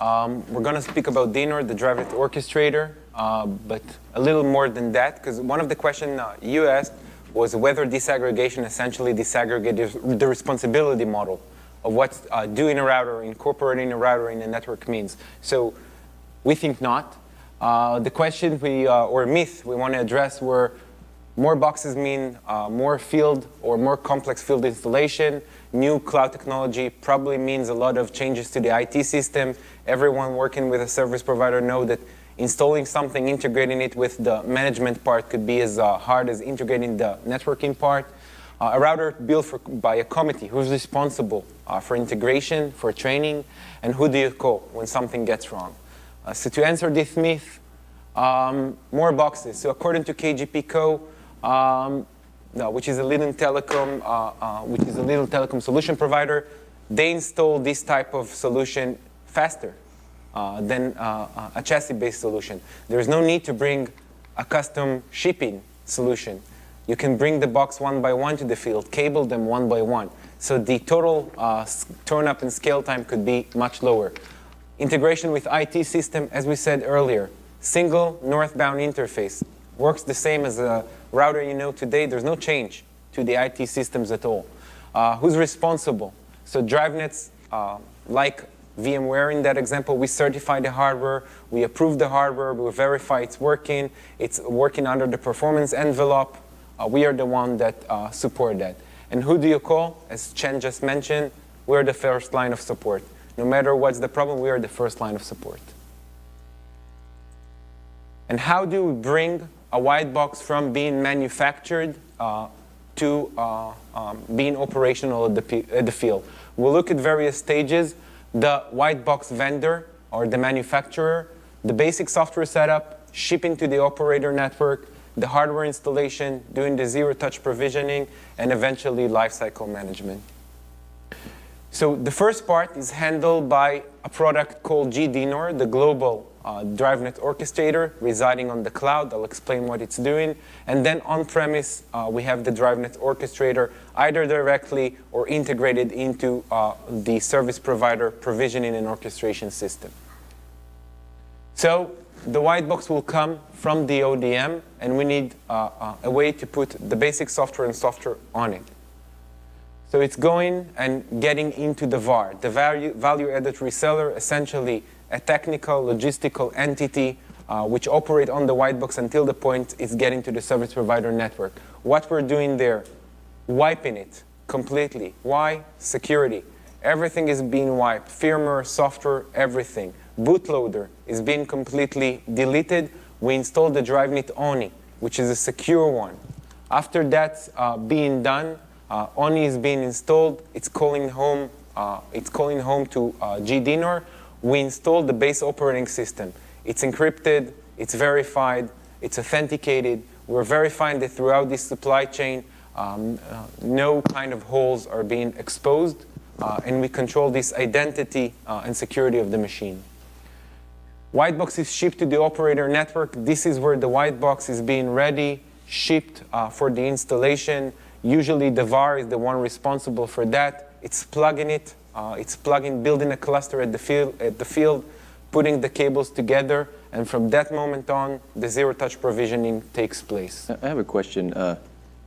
Um, we're going to speak about DNOR, the Drivenet Orchestrator, uh, but a little more than that, because one of the questions uh, you asked was whether disaggregation essentially disaggregates the responsibility model of what uh, doing a router, incorporating a router in a network means. So we think not. Uh, the question we, uh, or myth we want to address were more boxes mean uh, more field or more complex field installation. New cloud technology probably means a lot of changes to the IT system. Everyone working with a service provider know that installing something, integrating it with the management part could be as uh, hard as integrating the networking part. Uh, a router built for, by a committee who's responsible uh, for integration, for training, and who do you call when something gets wrong. Uh, so to answer this myth, um, more boxes. So according to KGP Co, um, no, which is a leading telecom, uh, uh, which is a leading telecom solution provider, they install this type of solution faster uh, than uh, uh, a chassis-based solution. There's no need to bring a custom shipping solution. You can bring the box one by one to the field, cable them one by one. So the total uh, turn up and scale time could be much lower. Integration with IT system, as we said earlier, single northbound interface works the same as a router you know today, there's no change to the IT systems at all. Uh, who's responsible? So DriveNets, uh, like VMware in that example, we certify the hardware, we approve the hardware, we verify it's working, it's working under the performance envelope. Uh, we are the one that uh, support that. And who do you call? As Chen just mentioned, we're the first line of support. No matter what's the problem, we are the first line of support. And how do we bring a white box from being manufactured uh, to uh, um, being operational at the, at the field. We'll look at various stages, the white box vendor or the manufacturer, the basic software setup, shipping to the operator network, the hardware installation, doing the zero-touch provisioning, and eventually lifecycle management. So the first part is handled by a product called GDNOR, the global uh, DriveNet orchestrator residing on the cloud. I'll explain what it's doing. And then on-premise, uh, we have the DriveNet orchestrator either directly or integrated into uh, the service provider provisioning and orchestration system. So the white box will come from the ODM, and we need uh, uh, a way to put the basic software and software on it. So it's going and getting into the VAR, the value, value added reseller, essentially a technical, logistical entity uh, which operate on the white box until the point it's getting to the service provider network. What we're doing there, wiping it completely. Why? Security. Everything is being wiped. Firmware, software, everything. Bootloader is being completely deleted. We installed the DriveNet ONIE, which is a secure one. After that uh, being done, uh, ONIE is being installed. It's calling home. Uh, it's calling home to uh, we installed the base operating system. It's encrypted, it's verified, it's authenticated. We're verifying that throughout this supply chain, um, uh, no kind of holes are being exposed, uh, and we control this identity uh, and security of the machine. White box is shipped to the operator network. This is where the white box is being ready, shipped uh, for the installation. Usually the VAR is the one responsible for that. It's plugging it uh, it's plugging, building a cluster at the, field, at the field, putting the cables together, and from that moment on, the zero-touch provisioning takes place. I have a question. Uh,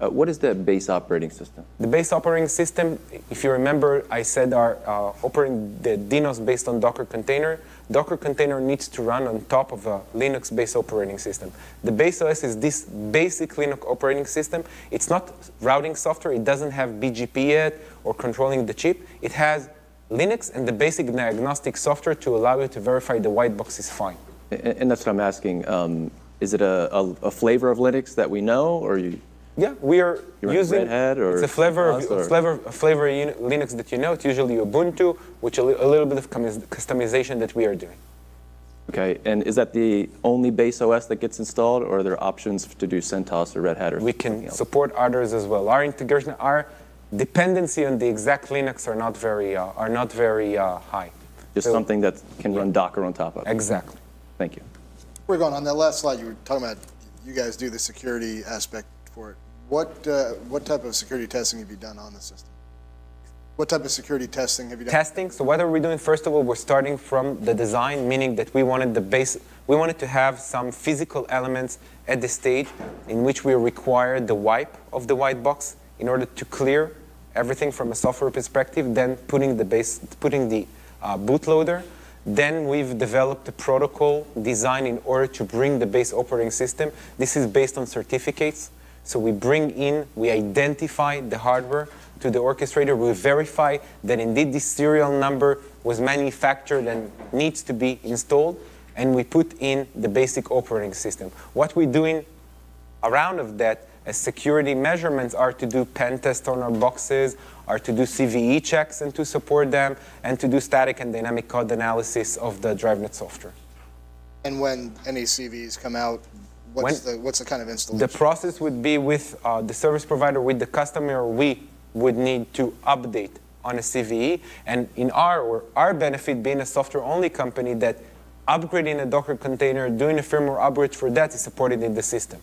uh, what is the base operating system? The base operating system, if you remember, I said are uh, operating the DNOS based on Docker container. Docker container needs to run on top of a Linux-based operating system. The base OS is this basic Linux operating system. It's not routing software. It doesn't have BGP yet or controlling the chip. It has Linux and the basic diagnostic software to allow you to verify the white box is fine. And that's what I'm asking. Um, is it a, a, a, flavor of Linux that we know, or you? Yeah, we are using. Red Hat or it's a flavor of a flavor, a flavor of Linux that you know. It's usually Ubuntu, which a, li a little bit of customization that we are doing. Okay, and is that the only base OS that gets installed, or are there options to do CentOS or Red Hat or? We can support others as well. Our integration, our dependency on the exact Linux are not very, uh, are not very uh, high. Just so, something that can run Docker on top of. Exactly. Thank you. We're going on that last slide. You were talking about you guys do the security aspect for it. What uh, what type of security testing have you done on the system? What type of security testing have you done? testing. So what are we doing? First of all, we're starting from the design, meaning that we wanted the base, we wanted to have some physical elements at the stage in which we require the wipe of the white box in order to clear everything from a software perspective, then putting the base, putting the uh, bootloader. Then we've developed a protocol design in order to bring the base operating system. This is based on certificates. So we bring in, we identify the hardware to the orchestrator. We verify that indeed this serial number was manufactured and needs to be installed. And we put in the basic operating system. What we're doing around of that as security measurements are to do pen tests on our boxes, are to do CVE checks and to support them, and to do static and dynamic code analysis of the DriveNet software. And when any CVs come out, what's When- the, what's the kind of installation? The process would be with uh, the service provider, with the customer, we would need to update on a CVE. And in our, or our benefit being a software-only company, that upgrading a Docker container, doing a firmware upgrade for that is supported in the system.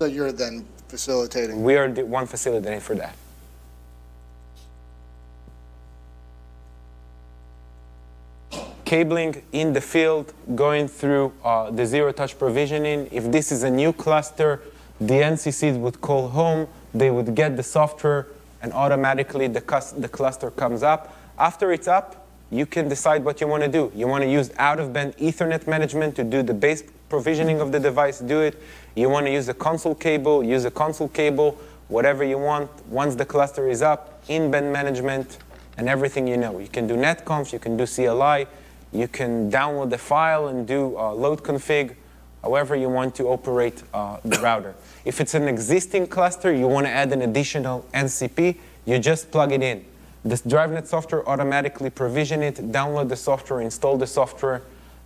So you're then facilitating, We are the one facilitating for that. Cabling in the field, going through uh, the zero-touch provisioning. If this is a new cluster, the NCCs would call home, they would get the software, and automatically the, the cluster comes up. After it's up, you can decide what you want to do. You want to use out-of-band Ethernet management to do the base provisioning of the device, do it. You want to use a console cable, use a console cable, whatever you want. Once the cluster is up, in-band management, and everything you know. You can do netconf, you can do CLI, you can download the file and do uh, load config, however you want to operate uh, the router. If it's an existing cluster, you want to add an additional NCP, you just plug it in. This DriveNet software automatically provision it, download the software, install the software,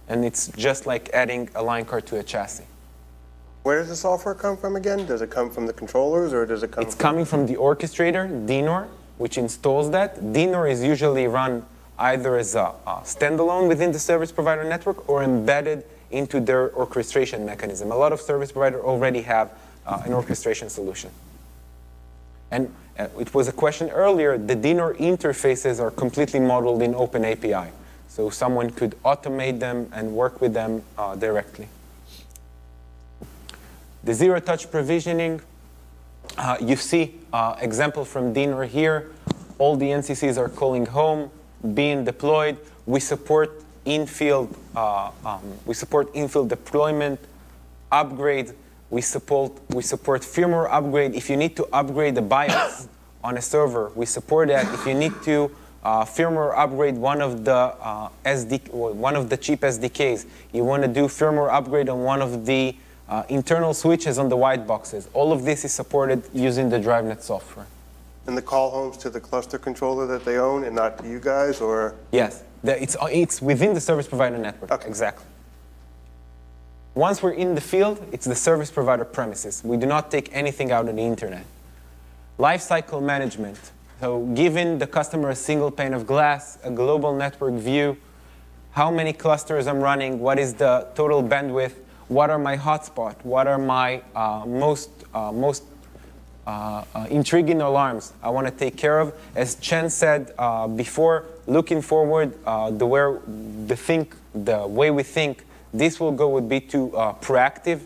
and it's just like adding a line card to a chassis. Where does the software come from again? Does it come from the controllers or does it come It's from? coming from the orchestrator, DNOR, which installs that. DNOR is usually run either as a, a standalone within the service provider network or embedded into their orchestration mechanism. A lot of service providers already have uh, an orchestration solution. And uh, it was a question earlier, the DNOR interfaces are completely modeled in open API. So someone could automate them and work with them uh, directly. The zero-touch provisioning, uh, you see uh, example from DNOR here. All the NCCs are calling home, being deployed. We support in-field, uh, um, we support in-field deployment, upgrade. We support we support firmware upgrade. If you need to upgrade the BIOS on a server, we support that. If you need to uh, firmware upgrade one of the uh, SD, one of the cheap SDKs, you want to do firmware upgrade on one of the uh, internal switches on the white boxes. All of this is supported using the DriveNet software. And the call homes to the cluster controller that they own and not to you guys or? Yes, the, it's, it's within the service provider network. Okay. Exactly. Once we're in the field, it's the service provider premises. We do not take anything out of the internet. Lifecycle management. So, giving the customer a single pane of glass, a global network view, how many clusters I'm running, what is the total bandwidth, what are my hotspots, what are my uh, most, uh, most uh, uh, intriguing alarms I want to take care of. As Chen said uh, before, looking forward, uh, the, where, the, think, the way we think this will go would be to uh, proactive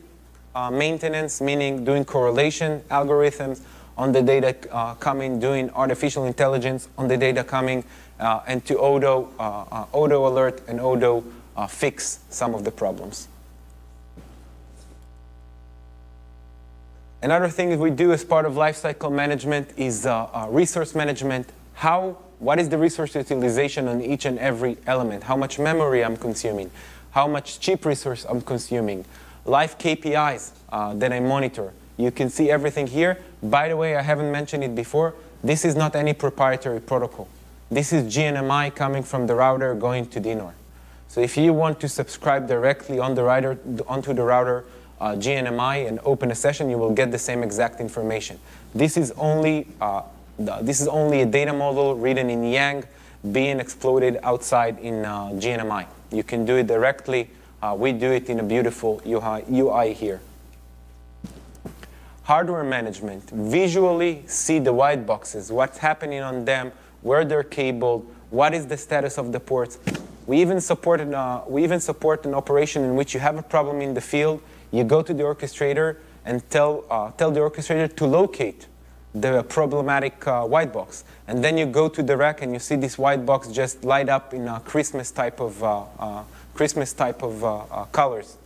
uh, maintenance, meaning doing correlation algorithms on the data coming, doing artificial intelligence on the data coming, and to auto, auto alert and auto fix some of the problems. Another thing we do as part of lifecycle management is uh, uh, resource management. How, what is the resource utilization on each and every element? How much memory I'm consuming? How much cheap resource I'm consuming? Live KPIs uh, that I monitor. You can see everything here. By the way, I haven't mentioned it before. This is not any proprietary protocol. This is GNMI coming from the router going to DNOR. So if you want to subscribe directly on the router, onto the router uh, GNMI and open a session, you will get the same exact information. This is only uh, the, this is only a data model written in Yang being exploited outside in uh, GNMI. You can do it directly. Uh, we do it in a beautiful UI, UI here. Hardware management. Visually see the white boxes, what's happening on them, where they're cabled, what is the status of the ports. We even support an, uh, we even support an operation in which you have a problem in the field, you go to the orchestrator and tell, uh, tell the orchestrator to locate the problematic uh, white box. And then you go to the rack and you see this white box just light up in a Christmas type of, uh, uh, Christmas type of uh, uh, colors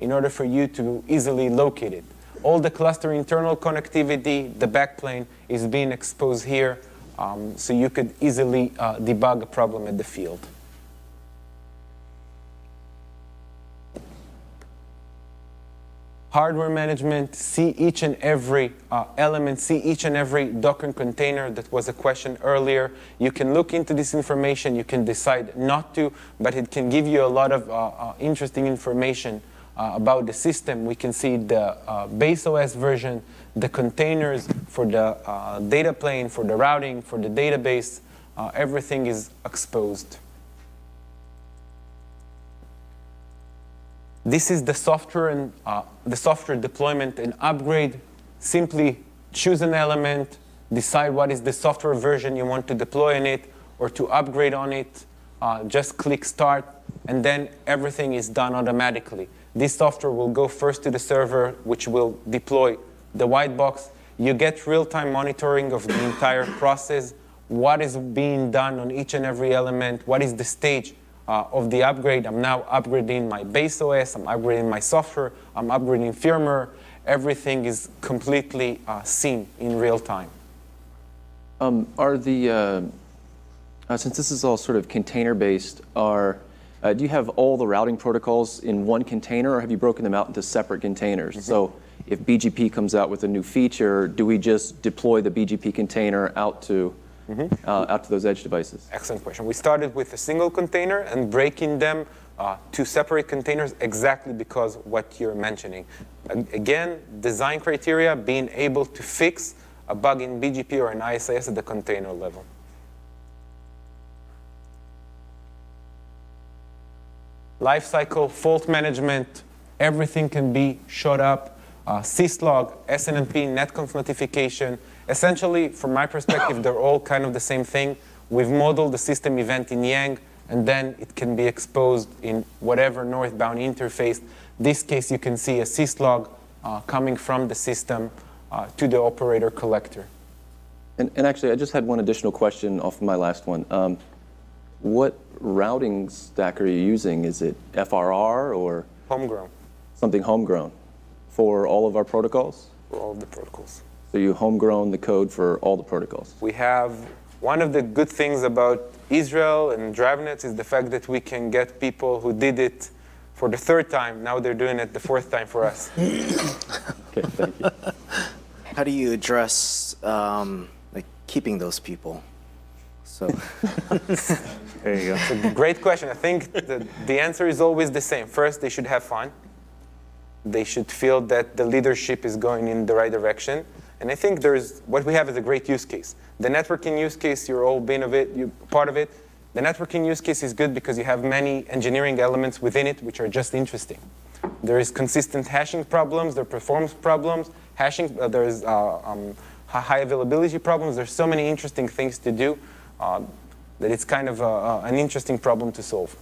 in order for you to easily locate it. All the cluster internal connectivity, the backplane is being exposed here um, so you could easily debug a problem at the field. Hardware management, see each and every uh, element, see each and every Docker container. That was a question earlier. You can look into this information. You can decide not to, but it can give you a lot of uh, uh, interesting information uh, about the system. We can see the uh, base OS version, the containers for the uh, data plane, for the routing, for the database. everything is exposed. This is the software and uh, the software deployment and upgrade. Simply choose an element, decide what is the software version you want to deploy in it or to upgrade on it. Uh, just click start, and then everything is done automatically. This software will go first to the server, which will deploy the white box. You get real-time monitoring of the entire process, what is being done on each and every element, what is the stage uh, of the upgrade. I'm now upgrading my base OS, I'm upgrading my software, I'm upgrading firmware. Everything is completely uh, seen in real time. Um, are the, uh, uh since this is all sort of container based, are, uh, do you have all the routing protocols in one container or have you broken them out into separate containers? Mm -hmm. So if BGP comes out with a new feature, do we just deploy the BGP container out to mm -hmm. uh, out to those edge devices? Excellent question. We started with a single container and breaking them uh, to separate containers exactly because what you're mentioning. Again, design criteria, being able to fix a bug in BGP or an IS-IS at the container level. Lifecycle, fault management, everything can be shot up. Uh, syslog, SNMP, netconf notification, Essentially, from my perspective, they're all kind of the same thing. We've modeled the system event in Yang, and then it can be exposed in whatever northbound interface. This case, you can see a syslog uh, coming from the system uh, to the operator collector. And, and, actually, I just had one additional question off of my last one. Um, what routing stack are you using? Is it FRR or? Homegrown. Something homegrown for all of our protocols? For all of the protocols. So you homegrown the code for all the protocols? We have one of the good things about Israel and DriveNet is the fact that we can get people who did it for the third time. Now they're doing it the fourth time for us. okay, thank you. How do you address um, like keeping those people? So there you go. It's a great question. I think the, the answer is always the same. First, they should have fun. They should feel that the leadership is going in the right direction. And I think there's what we have is a great use case. The networking use case, you're all been of it, you part of it. The networking use case is good because you have many engineering elements within it which are just interesting. There is consistent hashing problems, there are performance problems, hashing, uh, there's uh, um, high availability problems. There's so many interesting things to do uh, that it's kind of a, an interesting problem to solve.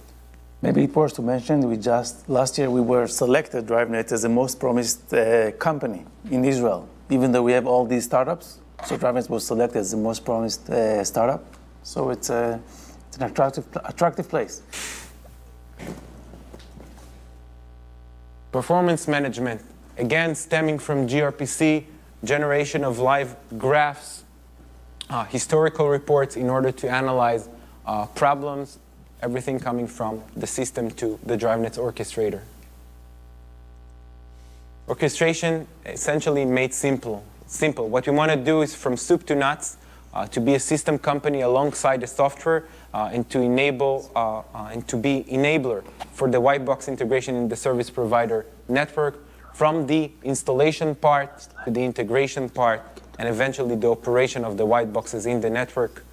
Maybe it's worth to mention, we just, last year we were selected, DriveNet, as the most promised uh, company in Israel even though we have all these startups, so DriveNet was selected as the most promised uh, startup. So it's, a, it's an attractive, attractive place. Performance management, again, stemming from gRPC, generation of live graphs, uh, historical reports in order to analyze uh, problems, everything coming from the system to the DriveNet orchestrator. Orchestration essentially made simple. Simple. What we want to do is from soup to nuts, uh, to be a system company alongside the software uh, and to enable uh, uh, and to be enabler for the white box integration in the service provider network from the installation part to the integration part and eventually the operation of the white boxes in the network.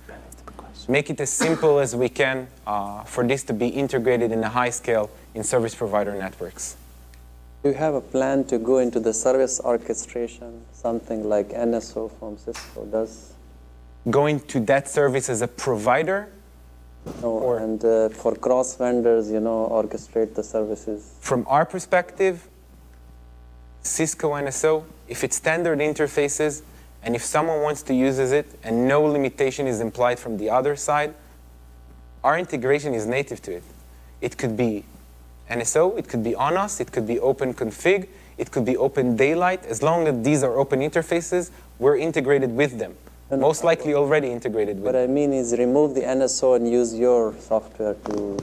Make it as simple as we can uh, for this to be integrated in a high scale in service provider networks. Do you have a plan to go into the service orchestration, something like NSO from Cisco does? going to that service as a provider. No, and uh, for cross vendors, you know, orchestrate the services. From our perspective, Cisco NSO, if it's standard interfaces, and if someone wants to use it and no limitation is implied from the other side, our integration is native to it. It could be NSO, it could be ONAP, it could be OpenConfig, it could be OpenDaylight. As long as these are open interfaces, we're integrated with them. No. Most likely already integrated with What them. I mean is remove the NSO and use your software to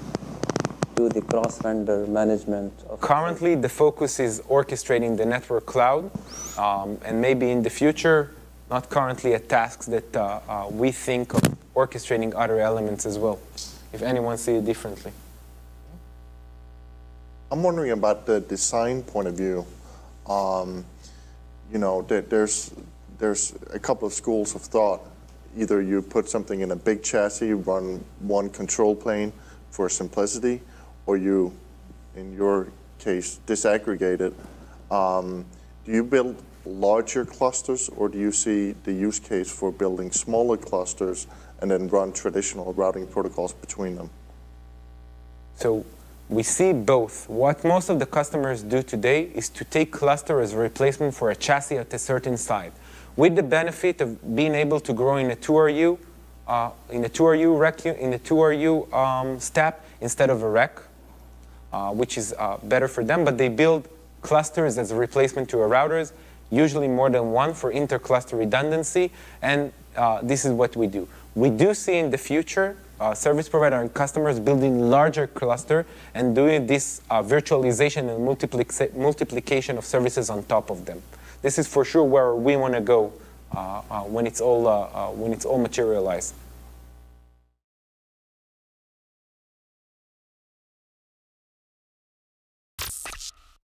do the cross vendor management of Currently, the focus is orchestrating the network cloud, um, and maybe in the future, not currently a task that uh, uh, we think of orchestrating other elements as well, if anyone sees it differently. I'm wondering about the design point of view. Um, you know, there, there's there's a couple of schools of thought. Either you put something in a big chassis, run one control plane for simplicity, or you, in your case, disaggregate it. Um, do you build larger clusters, or do you see the use case for building smaller clusters and then run traditional routing protocols between them? So we see both. What most of the customers do today is to take cluster as a replacement for a chassis at a certain site, with the benefit of being able to grow in a 2RU, uh, in a 2RU rec, in a 2RU um, step instead of a rec, uh, which is uh, better for them. But they build clusters as a replacement to our routers, usually more than one for inter-cluster redundancy, and uh, this is what we do. We do see in the future uh, service provider and customers building larger cluster and doing this uh, virtualization and multiplic- multiplication of services on top of them. This is for sure where we want to go uh, uh, when it's all uh, when it's all materialized.